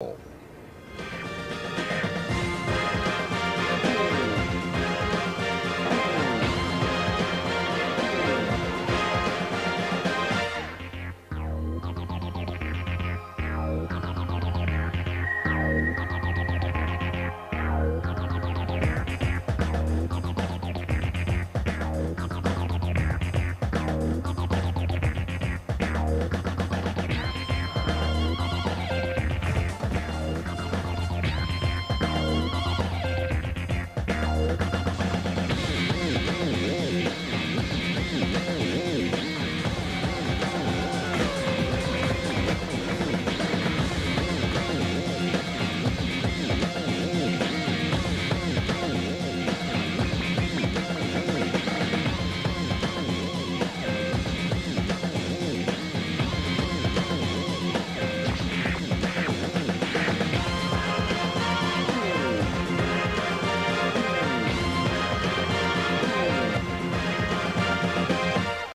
Oh.